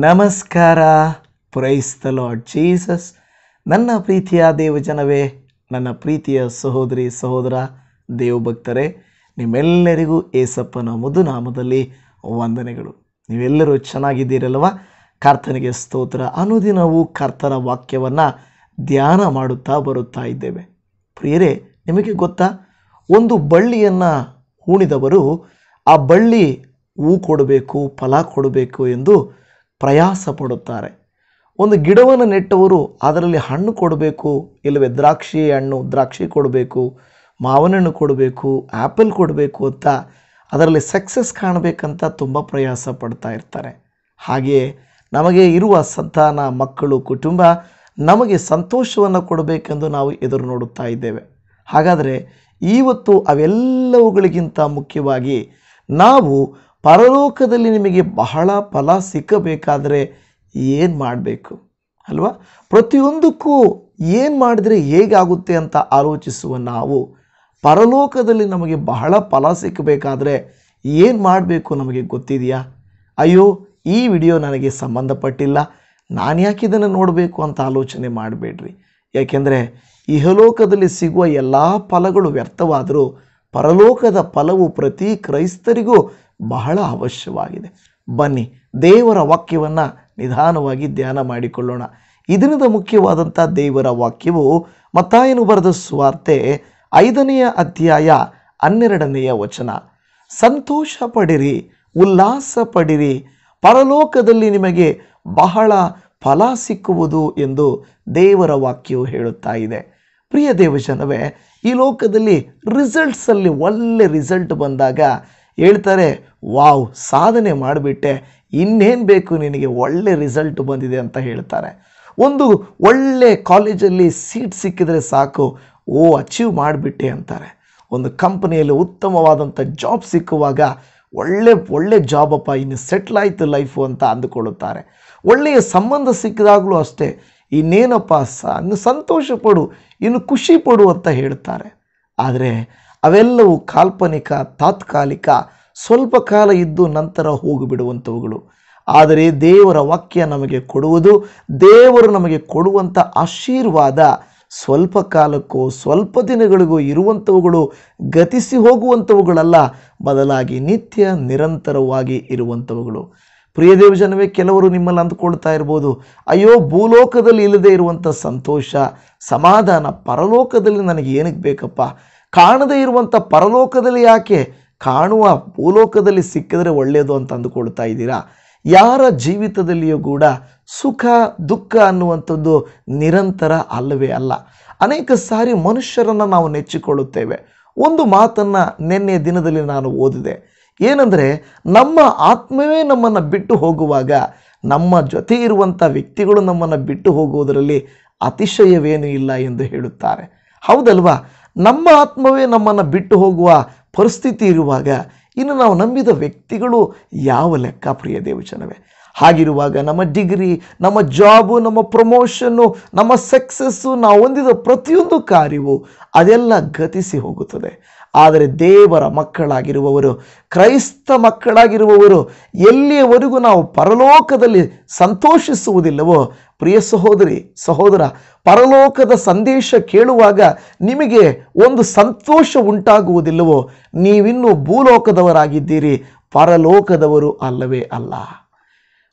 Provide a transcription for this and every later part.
ನಮಸ್ಕಾರ. Price the Lord Jesus ನನ್ನ ಪ್ರೀತಿಯ ದೇವಜನವೇ, ನನ್ನ ಪ್ರೀತಿಯ ಸಹೋದರಿ, ಸಹೋದರ, ದೇವಭಕ್ತರೇ, ನಿಮ್ಮೆಲ್ಲರಿಗೂ ಏಸಪ್ಪನ ಮುದುನಾಮದಲ್ಲಿ ವಂದನೆಗಳು. ನೀವೆಲ್ಲರೂ ಚೆನ್ನಾಗಿದ್ದೀರಲ್ವ? ಕರ್ತನಿಗೆ ಸ್ತೋತ್ರ. ಅನುದಿನವೂ ಕರ್ತನ ವಾಕ್ಯವನ್ನು ಧ್ಯಾನ ಮಾಡುತ್ತಾ ಬರುತ್ತಾ ಇದ್ದೇವೆ. ಪ್ರಿಯರೇ, ನಿಮಗೆ ಗೊತ್ತಾ? ಒಂದು ಬಳ್ಳಿಯನ್ನು ಹೂಣಿದವರು ಆ ಬಳ್ಳಿ ಹೂ ಕೊಡಬೇಕು, ಫಲ ಕೊಡಬೇಕು ಎಂದು ಪ್ರಯಾಸ ಪಡುತ್ತಾರೆ ಒಂದು ಗಿಡವನ್ನು ನೆಟ್ಟವರು ಅದರಲ್ಲಿ ಹಣ್ಣು ಕೊಡಬೇಕು, ಇಲ್ಲವೇ ದ್ರಾಕ್ಷಿ ಹಣ್ಣು, ದ್ರಾಕ್ಷಿ ಕೊಡಬೇಕು ಮಾವಿನ ಹಣ್ಣು ಕೊಡಬೇಕು ಆ್ಯಪಲ್ ಕೊಡಬೇಕು ಅಂತ ಅದರಲ್ಲಿ ಸಕ್ಸಸ್ ಕಾಣಬೇಕಂತ ತುಂಬ ಪ್ರಯಾಸ ಪಡ್ತಾ ಇರ್ತಾರೆ. ಹಾಗೆಯೇ ನಮಗೆ ಇರುವ ಸಂತಾನ, ಮಕ್ಕಳು, ಕುಟುಂಬ ನಮಗೆ ಸಂತೋಷವನ್ನು ಕೊಡಬೇಕೆಂದು ನಾವು ಎದುರು ನೋಡುತ್ತಾ ಇದ್ದೇವೆ. ಹಾಗಾದರೆ ಇವತ್ತು ಅವೆಲ್ಲವುಗಳಿಗಿಂತ ಮುಖ್ಯವಾಗಿ ನಾವು ಪರಲೋಕದಲ್ಲಿ ನಿಮಗೆ ಬಹಳ ಫಲ ಸಿಕ್ಕಬೇಕಾದರೆ ಏನು ಮಾಡಬೇಕು? ಅಲ್ವಾ? ಪ್ರತಿಯೊಂದಕ್ಕೂ ಏನು ಮಾಡಿದರೆ ಹೇಗಾಗುತ್ತೆ ಅಂತ ಆಲೋಚಿಸುವ ನಾವು. ಪರಲೋಕದಲ್ಲಿ ನಮಗೆ ಬಹಳ ಫಲ ಸಿಕ್ಕಬೇಕಾದರೆ ಏನು ಮಾಡಬೇಕು ನಮಗೆ ಗೊತ್ತಿದೆಯಾ? ಅಯ್ಯೋ, ಈ ವಿಡಿಯೋ ನನಗೆ ಸಂಬಂಧಪಟ್ಟಿಲ್ಲ. ನಾನು ಯಾಕೆ ಇದನ್ನು ನೋಡಬೇಕು ಅಂತ ಆಲೋಚನೆ ಮಾಡಬೇಡ್ರಿ. ಯಾಕೆಂದರೆ ಇಹಲೋಕದಲ್ಲಿ ಸಿಗುವ ಎಲ್ಲ ಫಲಗಳು ವ್ಯರ್ಥವಾದರೂ ಪರಲೋಕದ ಫಲವು ಪ್ರತಿ ಕ್ರೈಸ್ತರಿಗೂ ಬಹಳ ಅವಶ್ಯವಾಗಿದೆ. ಬನ್ನಿ, ದೇವರ ವಾಕ್ಯವನ್ನು ನಿಧಾನವಾಗಿ ಧ್ಯಾನ ಮಾಡಿಕೊಳ್ಳೋಣ. ಇದರಿಂದ ಮುಖ್ಯವಾದಂಥ ದೇವರ ವಾಕ್ಯವು ಮತ್ತಾಯನು ಬರೆದ ಸುವಾರ್ತೆ ಐದನೆಯ ಅಧ್ಯಾಯ ಹನ್ನೆರಡನೆಯ ವಚನ. ಸಂತೋಷ ಪಡಿರಿ ಉಲ್ಲಾಸ ಪಡಿರಿ ಪರಲೋಕದಲ್ಲಿ ನಿಮಗೆ ಬಹಳ ಫಲ ಸಿಕ್ಕುವುದು ಎಂದು ದೇವರ ವಾಕ್ಯವು ಹೇಳುತ್ತಾ ಇದೆ. ಪ್ರಿಯ ದೇವಜನವೇ, ಈ ಲೋಕದಲ್ಲಿ ರಿಸಲ್ಟ್ಸಲ್ಲಿ ಒಳ್ಳೆ ರಿಸಲ್ಟ್ ಬಂದಾಗ ಹೇಳ್ತಾರೆ, ವಾವ್, ಸಾಧನೆ ಮಾಡಿಬಿಟ್ಟೆ, ಇನ್ನೇನು ಬೇಕು ನಿನಗೆ, ಒಳ್ಳೆ ರಿಸಲ್ಟ್ ಬಂದಿದೆ ಅಂತ ಹೇಳ್ತಾರೆ. ಒಂದು ಒಳ್ಳೆ ಕಾಲೇಜಲ್ಲಿ ಸೀಟ್ ಸಿಕ್ಕಿದರೆ ಸಾಕು, ಓ ಅಚೀವ್ ಮಾಡಿಬಿಟ್ಟೆ ಅಂತಾರೆ. ಒಂದು ಕಂಪನಿಯಲ್ಲಿ ಉತ್ತಮವಾದಂಥ ಜಾಬ್ ಸಿಕ್ಕುವಾಗ, ಒಳ್ಳೆ ಒಳ್ಳೆ ಜಾಬಪ್ಪ ಇನ್ನು ಸೆಟ್ಲ್ ಆಯಿತು ಲೈಫು ಅಂತ ಅಂದುಕೊಳ್ಳುತ್ತಾರೆ. ಒಳ್ಳೆಯ ಸಂಬಂಧ ಸಿಕ್ಕಿದಾಗಲೂ ಅಷ್ಟೇ, ಇನ್ನೇನಪ್ಪ, ಸ, ಇನ್ನು ಸಂತೋಷ ಪಡು, ಇನ್ನು ಖುಷಿ ಪಡು ಅಂತ ಹೇಳ್ತಾರೆ. ಆದರೆ ಅವೆಲ್ಲವೂ ಕಾಲ್ಪನಿಕ, ತಾತ್ಕಾಲಿಕ, ಸ್ವಲ್ಪ ಕಾಲ ಇದ್ದು ನಂತರ ಹೋಗಿಬಿಡುವಂಥವುಗಳು. ಆದರೆ ದೇವರ ವಾಕ್ಯ ನಮಗೆ ಕೊಡುವುದು, ದೇವರು ನಮಗೆ ಕೊಡುವಂಥ ಆಶೀರ್ವಾದ ಸ್ವಲ್ಪ ಕಾಲಕ್ಕೂ, ಸ್ವಲ್ಪ ದಿನಗಳಿಗೂ ಇರುವಂಥವುಗಳು ಗತಿಸಿ ಹೋಗುವಂಥವುಗಳಲ್ಲ, ಬದಲಾಗಿ ನಿತ್ಯ ನಿರಂತರವಾಗಿ ಇರುವಂಥವುಗಳು. ಪ್ರಿಯ ದೇವಜನವೇ, ಕೆಲವರು ನಿಮ್ಮಲ್ಲಿ ಅಂದುಕೊಳ್ತಾ ಇರ್ಬೋದು, ಅಯ್ಯೋ, ಭೂಲೋಕದಲ್ಲಿ ಇಲ್ಲದೆ ಇರುವಂಥ ಸಂತೋಷ, ಸಮಾಧಾನ, ಪರಲೋಕದಲ್ಲಿ ನನಗೆ ಏನಕ್ಕೆ ಬೇಕಪ್ಪ? ಕಾಣದೇ ಇರುವಂಥ ಪರಲೋಕದಲ್ಲಿ ಯಾಕೆ? ಕಾಣುವ ಭೂಲೋಕದಲ್ಲಿ ಸಿಕ್ಕಿದ್ರೆ ಒಳ್ಳೆಯದು ಅಂತ ಅಂದುಕೊಳ್ತಾ ಇದ್ದೀರಾ? ಯಾರ ಜೀವಿತದಲ್ಲಿಯೂ ಕೂಡ ಸುಖ, ದುಃಖ ಅನ್ನುವಂಥದ್ದು ನಿರಂತರ ಅಲ್ಲವೇ ಅಲ್ಲ. ಅನೇಕ ಸಾರಿ ಮನುಷ್ಯರನ್ನು ನಾವು ನೆಚ್ಚಿಕೊಳ್ಳುತ್ತೇವೆ. ಒಂದು ಮಾತನ್ನು ನಿನ್ನೆ ದಿನದಲ್ಲಿ ನಾನು ಓದಿದೆ. ಏನಂದರೆ, ನಮ್ಮ ಆತ್ಮವೇ ನಮ್ಮನ್ನು ಬಿಟ್ಟು ಹೋಗುವಾಗ, ನಮ್ಮ ಜೊತೆ ಇರುವಂಥ ವ್ಯಕ್ತಿಗಳು ನಮ್ಮನ್ನು ಬಿಟ್ಟು ಹೋಗುವುದರಲ್ಲಿ ಅತಿಶಯವೇನೂ ಇಲ್ಲ ಎಂದು ಹೇಳುತ್ತಾರೆ. ಹೌದಲ್ವಾ? ನಮ್ಮ ಆತ್ಮವೇ ನಮ್ಮನ್ನು ಬಿಟ್ಟು ಹೋಗುವ ಪರಿಸ್ಥಿತಿ ಇರುವಾಗ ಇನ್ನು ನಾವು ನಂಬಿದ ವ್ಯಕ್ತಿಗಳು ಯಾವ ಲೆಕ್ಕ ಪ್ರಿಯ ದೇವಚನವೇ ಹಾಗಿರುವಾಗ ನಮ್ಮ ಡಿಗ್ರಿ, ನಮ್ಮ ಜಾಬು, ನಮ್ಮ ಪ್ರಮೋಷನ್ನು, ನಮ್ಮ ಸಕ್ಸಸ್ಸು, ನಾವು ಹೊಂದಿದ ಪ್ರತಿಯೊಂದು ಕಾರ್ಯವು ಅದೆಲ್ಲ ಗತಿಸಿ ಹೋಗುತ್ತದೆ. ಆದರೆ ದೇವರ ಮಕ್ಕಳಾಗಿರುವವರು, ಕ್ರೈಸ್ತ ಮಕ್ಕಳಾಗಿರುವವರು ಎಲ್ಲಿಯವರೆಗೂ ನಾವು ಪರಲೋಕದಲ್ಲಿ ಸಂತೋಷಿಸುವುದಿಲ್ಲವೋ ಪ್ರಿಯ ಸಹೋದರಿ, ಸಹೋದರ, ಪರಲೋಕದ ಸಂದೇಶ ಕೇಳುವಾಗ ನಿಮಗೆ ಒಂದು ಸಂತೋಷ ಉಂಟಾಗುವುದಿಲ್ಲವೋ? ನೀವಿನ್ನೂ ಭೂಲೋಕದವರಾಗಿದ್ದೀರಿ, ಪರಲೋಕದವರು ಅಲ್ಲವೇ ಅಲ್ಲ.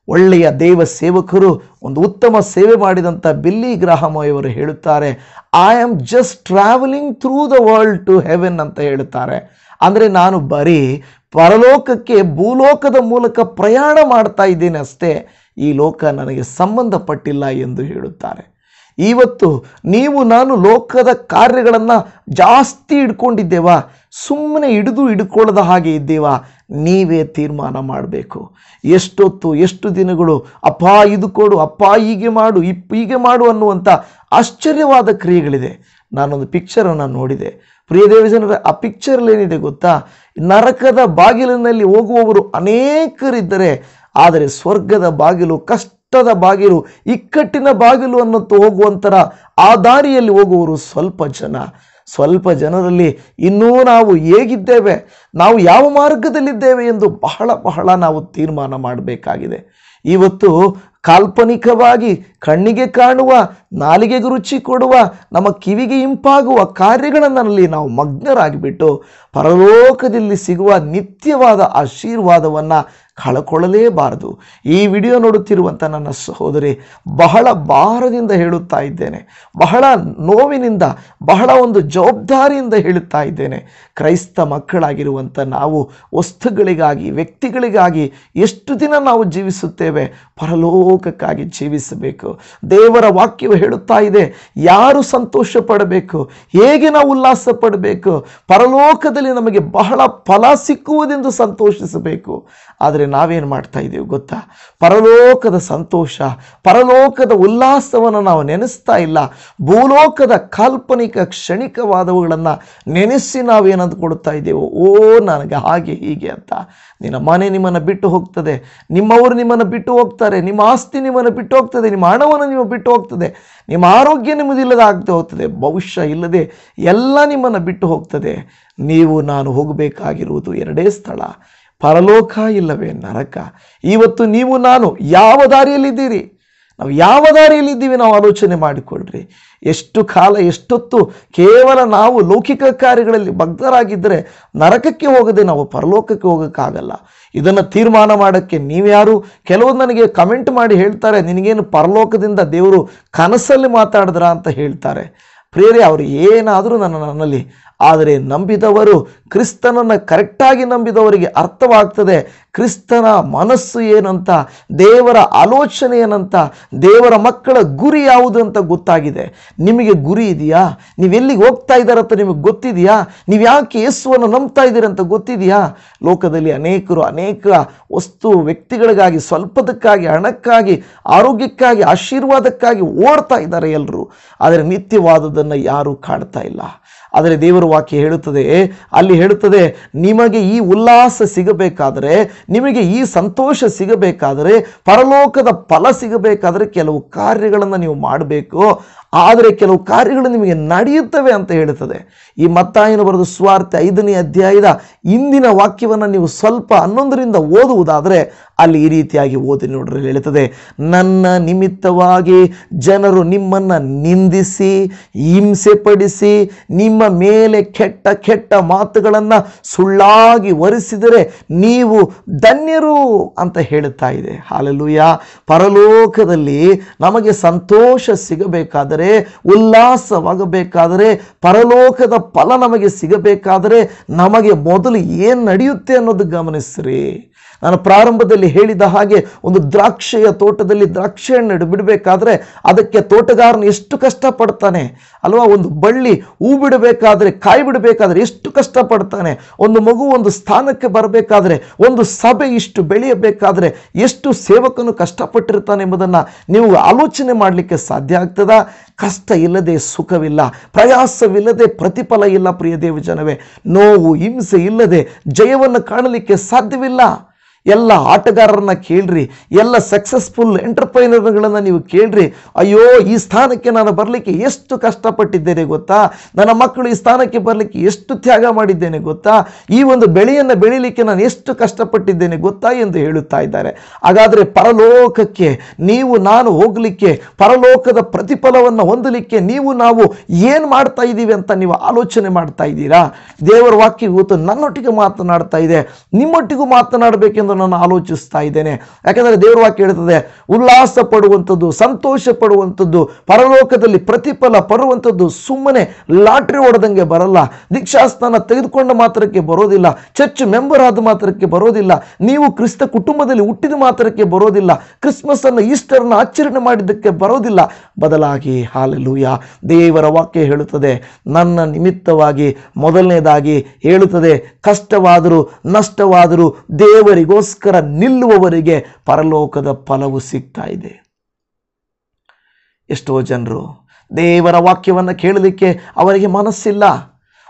ಒಳ್ಳೆಯ ದೇವ ಸೇವಕರು ಒಂದು ಉತ್ತಮ ಸೇವೆ ಮಾಡಿದಂಥ ಬಿಲ್ಲಿ ಗ್ರಾಹಮಯವರು ಹೇಳುತ್ತಾರೆ I am just travelling through the world to heaven ಅಂತ ಹೇಳುತ್ತಾರೆ. ಅಂದರೆ ನಾನು ಬರೀ ಪರಲೋಕಕ್ಕೆ ಭೂಲೋಕದ ಮೂಲಕ ಪ್ರಯಾಣ ಮಾಡ್ತಾ ಇದ್ದೇನೆ ಅಷ್ಟೇ. ಈ ಲೋಕ ನನಗೆ ಸಂಬಂಧಪಟ್ಟಿಲ್ಲ ಎಂದು ಹೇಳುತ್ತಾರೆ. ಇವತ್ತು ನೀವು ನಾನು ಲೋಕದ ಕಾರ್ಯಗಳನ್ನು ಜಾಸ್ತಿ ಹಿಡ್ಕೊಂಡಿದ್ದೇವಾ? ಸುಮ್ಮನೆ ಹಿಡಿದು ಹಿಡ್ಕೊಳ್ಳದ ಹಾಗೆ ಇದ್ದೇವಾ? ನೀವೇ ತೀರ್ಮಾನ ಮಾಡಬೇಕು. ಎಷ್ಟೊತ್ತು, ಎಷ್ಟು ದಿನಗಳು, ಅಪ್ಪ ಇದು ಕೊಡು, ಅಪ್ಪ ಹೀಗೆ ಮಾಡು ಇಪ್ಪ ಹೀಗೆ ಮಾಡು ಅನ್ನುವಂಥ ಆಶ್ಚರ್ಯವಾದ ಕ್ರಿಯೆಗಳಿದೆ. ನಾನೊಂದು ಪಿಕ್ಚರನ್ನು ನೋಡಿದೆ. ಪ್ರಿಯದೇವ ಜನರ ಆ ಪಿಕ್ಚರ್ಲೇನಿದೆ ಗೊತ್ತಾ? ನರಕದ ಬಾಗಿಲಿನಲ್ಲಿ ಹೋಗುವವರು ಅನೇಕರಿದ್ದರೆ ಆದರೆ ಸ್ವರ್ಗದ ಬಾಗಿಲು, ಕಷ್ಟದ ಬಾಗಿಲು, ಇಕ್ಕಟ್ಟಿನ ಬಾಗಿಲು ಅನ್ನತ್ತು ಹೋಗುವಂತರ ಆ ದಾರಿಯಲ್ಲಿ ಹೋಗುವರು ಸ್ವಲ್ಪ ಜನ. ಸ್ವಲ್ಪ ಜನರಲ್ಲಿ ಇನ್ನೂ ನಾವು ಹೇಗಿದ್ದೇವೆ? ನಾವು ಯಾವ ಮಾರ್ಗದಲ್ಲಿದ್ದೇವೆ ಎಂದು ಬಹಳ ಬಹಳ ನಾವು ತೀರ್ಮಾನ ಮಾಡಬೇಕಾಗಿದೆ. ಇವತ್ತು ಕಾಲ್ಪನಿಕವಾಗಿ ಕಣ್ಣಿಗೆ ಕಾಣುವ, ನಾಲಿಗೆ ರುಚಿ ಕೊಡುವ, ನಮ್ಮ ಕಿವಿಗೆ ಇಂಪಾಗುವ ಕಾರ್ಯಗಳನ್ನಲ್ಲಿ ನಾವು ಮಗ್ನರಾಗಿಬಿಟ್ಟು ಪರಲೋಕದಲ್ಲಿ ಸಿಗುವ ನಿತ್ಯವಾದ ಆಶೀರ್ವಾದವನ್ನು ಕಳ್ಕೊಳ್ಳಲೇಬಾರದು. ಈ ವಿಡಿಯೋ ನೋಡುತ್ತಿರುವಂಥ ನನ್ನ ಸಹೋದರಿ, ಬಹಳ ಭಾರದಿಂದ ಹೇಳುತ್ತಾ ಇದ್ದೇನೆ. ಬಹಳ ನೋವಿನಿಂದ, ಬಹಳ ಒಂದು ಜವಾಬ್ದಾರಿಯಿಂದ ಹೇಳುತ್ತಾ ಇದ್ದೇನೆ. ಕ್ರೈಸ್ತ ಮಕ್ಕಳಾಗಿರುವಂಥ ನಾವು ವಸ್ತುಗಳಿಗಾಗಿ, ವ್ಯಕ್ತಿಗಳಿಗಾಗಿ ಎಷ್ಟು ದಿನ ನಾವು ಜೀವಿಸುತ್ತೇವೆ? ಪರಲೋಕಕ್ಕಾಗಿ ಜೀವಿಸಬೇಕು. ದೇವರ ವಾಕ್ಯವು ಹೇಳುತ್ತಾ ಇದೆ, ಯಾರು ಸಂತೋಷ ಪಡಬೇಕು ಹೇಗೆ ನಾವು ಉಲ್ಲಾಸ ಪಡಬೇಕು ಪರಲೋಕದಲ್ಲಿ ನಮಗೆ ಬಹಳ ಫಲ ಸಿಕ್ಕುವುದೆಂದು ಸಂತೋಷಿಸಬೇಕು. ಆದರೆ ನಾವೇನು ಮಾಡ್ತಾ ಇದ್ದೀವಿ ಗೊತ್ತಾ? ಪರಲೋಕದ ಸಂತೋಷ, ಪರಲೋಕದ ಉಲ್ಲಾಸವನ್ನು ನಾವು ನೆನೆಸ್ತಾ ಇಲ್ಲ. ಭೂಲೋಕದ ಕಾಲ್ಪನಿಕ ಕ್ಷಣಿಕವಾದವುಗಳನ್ನು ನೆನೆಸಿ ನಾವೇನಂದು ಕೊಡ್ತಾ ಇದ್ದೇವೆ? ಓ ನನಗೆ ಹಾಗೆ ಹೀಗೆ ಅಂತ. ನಿನ್ನ ಮನೆ ನಿಮ್ಮನ್ನು ಬಿಟ್ಟು ಹೋಗ್ತದೆ. ನಿಮ್ಮವರು ನಿಮ್ಮನ್ನು ಬಿಟ್ಟು ಹೋಗ್ತಾರೆ. ನಿಮ್ಮ ಆಸ್ತಿ ನಿಮ್ಮನ್ನು ಬಿಟ್ಟು ಹೋಗ್ತದೆ. ನಿಮ್ಮ ಹಣವನ್ನು ನೀವು ಬಿಟ್ಟು ಹೋಗ್ತದೆ. ನಿಮ್ಮ ಆರೋಗ್ಯ ನಿಮ್ಮದಿಲ್ಲದೆ ಆಗ್ತಾ ಹೋಗ್ತದೆ. ಭವಿಷ್ಯ ಇಲ್ಲದೆ ಎಲ್ಲ ನಿಮ್ಮನ್ನು ಬಿಟ್ಟು ಹೋಗ್ತದೆ. ನೀವು ನಾನು ಹೋಗಬೇಕಾಗಿರುವುದು ಎರಡೇ ಸ್ಥಳ. ಪರಲೋಕ ಇಲ್ಲವೇ ನರಕ. ಇವತ್ತು ನೀವು ನಾನು ಯಾವ ದಾರಿಯಲ್ಲಿದ್ದೀರಿ? ನಾವು ಯಾವ ದಾರಿಯಲ್ಲಿದ್ದೀವಿ? ನಾವು ಆಲೋಚನೆ ಮಾಡಿಕೊಳ್ಳ್ರಿ ಎಷ್ಟು ಕಾಲ, ಎಷ್ಟೊತ್ತು ಕೇವಲ ನಾವು ಲೌಕಿಕ ಕಾರ್ಯಗಳಲ್ಲಿ ಭಕ್ತರಾಗಿದ್ದರೆ ನರಕಕ್ಕೆ ಹೋಗದೆ ನಾವು ಪರಲೋಕಕ್ಕೆ ಹೋಗೋಕ್ಕಾಗಲ್ಲ. ಇದನ್ನು ತೀರ್ಮಾನ ಮಾಡೋಕ್ಕೆ ನೀವ್ಯಾರು ಕೆಲವೊಂದು ನನಗೆ ಕಮೆಂಟ್ ಮಾಡಿ ಹೇಳ್ತಾರೆ, ನಿನಗೇನು ಪರಲೋಕದಿಂದ ದೇವರು ಕನಸಲ್ಲಿ ಮಾತಾಡಿದ್ರ ಅಂತ ಹೇಳ್ತಾರೆ. ಪ್ರೇರೆ ಅವರು ಏನಾದರೂ ನನ್ನ ನನ್ನಲ್ಲಿ ಆದರೆ ನಂಬಿದವರು ಕ್ರಿಸ್ತನನ್ನು ಕರೆಕ್ಟಾಗಿ ನಂಬಿದವರಿಗೆ ಅರ್ಥವಾಗ್ತದೆ. ಕ್ರಿಸ್ತನ ಮನಸ್ಸು ಏನಂತ, ದೇವರ ಆಲೋಚನೆ ಏನಂತ, ದೇವರ ಮಕ್ಕಳ ಗುರಿ ಯಾವುದು ಅಂತ ಗೊತ್ತಾಗಿದೆ. ನಿಮಗೆ ಗುರಿ ಇದೆಯಾ? ನೀವೆಲ್ಲಿಗೆ ಹೋಗ್ತಾ ಇದ್ದಾರಂತ ನಿಮಗೆ ಗೊತ್ತಿದೆಯಾ? ನೀವು ಯಾಕೆ ಯೇಸುವನ್ನು ನಂಬ್ತಾ ಇದ್ದೀರಂತ ಗೊತ್ತಿದೆಯಾ? ಲೋಕದಲ್ಲಿ ಅನೇಕರು ಅನೇಕ ವಸ್ತು ವ್ಯಕ್ತಿಗಳಿಗಾಗಿ, ಸ್ವಲ್ಪದಕ್ಕಾಗಿ, ಹಣಕ್ಕಾಗಿ, ಆರೋಗ್ಯಕ್ಕಾಗಿ, ಆಶೀರ್ವಾದಕ್ಕಾಗಿ ಓಡ್ತಾ ಇದ್ದಾರೆ ಎಲ್ಲರೂ. ಆದರೆ ನಿತ್ಯವಾದದನ್ನು ಯಾರೂ ಕಾಡ್ತಾ ಇಲ್ಲ. ಆದರೆ ದೇವರ ವಾಕ್ಯ ಹೇಳುತ್ತದೆ ಅಲ್ಲಿ ಹೇಳುತ್ತದೆ, ನಿಮಗೆ ಈ ಉಲ್ಲಾಸ ಸಿಗಬೇಕಾದರೆ, ನಿಮಗೆ ಈ ಸಂತೋಷ ಸಿಗಬೇಕಾದರೆ, ಪರಲೋಕದ ಫಲ ಸಿಗಬೇಕಾದರೆ ಕೆಲವು ಕಾರ್ಯಗಳನ್ನು ನೀವು ಮಾಡಬೇಕು. ಆದರೆ ಕೆಲವು ಕಾರ್ಯಗಳು ನಿಮಗೆ ನಡೆಯುತ್ತವೆ ಅಂತ ಹೇಳುತ್ತದೆ. ಈ ಮತ್ತಾಯನ ಬರೆದು ಸ್ವಾರ್ಥ ಐದನೇ ಅಧ್ಯಾಯದ ಇಂದಿನ ವಾಕ್ಯವನ್ನು ನೀವು ಸ್ವಲ್ಪ ಹನ್ನೊಂದರಿಂದ ಓದುವುದಾದರೆ ಅಲ್ಲಿ ಈ ರೀತಿಯಾಗಿ ಓದಿ ನೋಡ್ರಿ ಹೇಳುತ್ತದೆ, ನನ್ನ ನಿಮಿತ್ತವಾಗಿ ಜನರು ನಿಮ್ಮನ್ನು ನಿಂದಿಸಿ, ಹಿಂಸೆಪಡಿಸಿ, ನಿಮ್ಮ ಮೇಲೆ ಕೆಟ್ಟ ಕೆಟ್ಟ ಮಾತುಗಳನ್ನು ಸುಳ್ಳಾಗಿ ವರಿಸಿದರೆ ನೀವು ಧನ್ಯರು ಅಂತ ಹೇಳುತ್ತಾ ಇದೆ. ಹಾಲಲುಯ. ಪರಲೋಕದಲ್ಲಿ ನಮಗೆ ಸಂತೋಷ ಸಿಗಬೇಕಾದರೆ ಉಲ್ಲಾಸವಾಗಬೇಕಾದರೆ ಪರಲೋಕದ ಫಲ ನಮಗೆ ಸಿಗಬೇಕಾದರೆ ನಮಗೆ ಮೊದಲು ಏನು ನಡೆಯುತ್ತೆ ಅನ್ನೋದು ಗಮನಿಸ್ರಿ. ನಾನು ಪ್ರಾರಂಭದಲ್ಲಿ ಹೇಳಿದ ಹಾಗೆ ಒಂದು ದ್ರಾಕ್ಷೆಯ ತೋಟದಲ್ಲಿ ದ್ರಾಕ್ಷಿ ಹಣ್ಣು ಬಿಡಬೇಕಾದ್ರೆ ಅದಕ್ಕೆ ತೋಟಗಾರನು ಎಷ್ಟು ಕಷ್ಟಪಡ್ತಾನೆ? ಅಲ್ವಾ? ಒಂದು ಬಳ್ಳಿ ಹೂ ಬಿಡಬೇಕಾದ್ರೆ, ಕಾಯಿ ಬಿಡಬೇಕಾದ್ರೆ ಎಷ್ಟು ಕಷ್ಟಪಡ್ತಾನೆ? ಒಂದು ಮಗು ಒಂದು ಸ್ಥಾನಕ್ಕೆ ಬರಬೇಕಾದ್ರೆ, ಒಂದು ಸಭೆ ಇಷ್ಟು ಬೆಳೆಯಬೇಕಾದ್ರೆ ಎಷ್ಟು ಸೇವಕನು ಕಷ್ಟಪಟ್ಟಿರ್ತಾನೆ ಎಂಬುದನ್ನು ನೀವು ಆಲೋಚನೆ ಮಾಡಲಿಕ್ಕೆ ಸಾಧ್ಯ ಆಗ್ತದ? ಕಷ್ಟ ಇಲ್ಲದೆ ಸುಖವಿಲ್ಲ, ಪ್ರಯಾಸವಿಲ್ಲದೆ ಪ್ರತಿಫಲ ಇಲ್ಲ ಪ್ರಿಯ ದೇವಜನವೇ. ನೋವು, ಹಿಂಸೆ ಇಲ್ಲದೆ ಜಯವನ್ನು ಕಾಣಲಿಕ್ಕೆ ಸಾಧ್ಯವಿಲ್ಲ. ಎಲ್ಲ ಆಟಗಾರರನ್ನ ಕೇಳ್ರಿ, ಎಲ್ಲ ಸಕ್ಸಸ್ಫುಲ್ ಎಂಟರ್ಪ್ರೈನರ್ಗಳನ್ನು ನೀವು ಕೇಳ್ರಿ, ಅಯ್ಯೋ ಈ ಸ್ಥಾನಕ್ಕೆ ನಾನು ಬರಲಿಕ್ಕೆ ಎಷ್ಟು ಕಷ್ಟಪಟ್ಟಿದ್ದೇನೆ ಗೊತ್ತಾ? ನನ್ನ ಮಕ್ಕಳು ಈ ಸ್ಥಾನಕ್ಕೆ ಬರಲಿಕ್ಕೆ ಎಷ್ಟು ತ್ಯಾಗ ಮಾಡಿದ್ದೇನೆ ಗೊತ್ತಾ? ಈ ಒಂದು ಬೆಳೆಯನ್ನು ಬೆಳೀಲಿಕ್ಕೆ ನಾನು ಎಷ್ಟು ಕಷ್ಟಪಟ್ಟಿದ್ದೇನೆ ಗೊತ್ತಾ ಎಂದು ಹೇಳುತ್ತಾ ಇದ್ದಾರೆ. ಹಾಗಾದರೆ ಪರಲೋಕಕ್ಕೆ ನೀವು, ನಾನು ಹೋಗಲಿಕ್ಕೆ, ಪರಲೋಕದ ಪ್ರತಿಫಲವನ್ನು ಹೊಂದಲಿಕ್ಕೆ ನೀವು, ನಾವು ಏನು ಮಾಡ್ತಾ ಇದ್ದೀವಿ ಅಂತ ನೀವು ಆಲೋಚನೆ ಮಾಡ್ತಾ ಇದ್ದೀರಾ? ದೇವರ ವಾಕ್ಯ ಇವತ್ತು ನನ್ನೊಟ್ಟಿಗೆ ಮಾತನಾಡ್ತಾ ಇದೆ. ನಿಮ್ಮೊಟ್ಟಿಗೂ ಮಾತನಾಡಬೇಕೆಂದು ನಾನು ಆಲೋಚಿಸ್ತಾ ಇದ್ದೇನೆ. ಯಾಕಂದರೆ ದೇವರ ವಾಕ್ಯ ಹೇಳ್ತದೆ ಉಲ್ಲಾಸ ಪಡುವಂಥದ್ದು ಸಂತೋಷ ಪಡುವಂಥದ್ದು ಪರಲೋಕದಲ್ಲಿ ಪ್ರತಿಫಲ ಪಡುವಂಥದ್ದು ಸುಮ್ಮನೆ ಲಾಟ್ರಿ ಹೊಡೆದಂಗೆ ಬರಲ್ಲ. ದೀಕ್ಷಾಸ್ಥಾನ ತೆಗೆದುಕೊಂಡ ಮಾತ್ರಕ್ಕೆ ಬರೋದಿಲ್ಲ. ಚರ್ಚ್ ಮೆಂಬರ್ ಆದ ಮಾತ್ರಕ್ಕೆ ಬರೋದಿಲ್ಲ. ನೀವು ಕ್ರಿಸ್ತ ಕುಟುಂಬದಲ್ಲಿ ಹುಟ್ಟಿದ ಮಾತ್ರಕ್ಕೆ ಬರೋದಿಲ್ಲ. ಕ್ರಿಸ್ಮಸ್ ಅನ್ನು ಈಸ್ಟರ್ನ ಆಚರಣೆ ಮಾಡಿದ್ದಕ್ಕೆ ಬರೋದಿಲ್ಲ. ಬದಲಾಗಿ, ಹಾಲೆಲೂಯ, ದೇವರ ವಾಕ್ಯ ಹೇಳುತ್ತದೆ, ನನ್ನ ನಿಮಿತ್ತವಾಗಿ ಮೊದಲನೇದಾಗಿ ಹೇಳುತ್ತದೆ, ಕಷ್ಟವಾದರೂ ನಷ್ಟವಾದರೂ ದೇವರಿಗೋಸ್ಕರ ನಿಲ್ಲುವವರಿಗೆ ಪರಲೋಕದ ಫಲವು ಸಿಗ್ತಾ ಇದೆ. ಎಷ್ಟೋ ಜನರು ದೇವರ ವಾಕ್ಯವನ್ನು ಕೇಳಲಿಕ್ಕೆ ಅವರಿಗೆ ಮನಸ್ಸಿಲ್ಲ.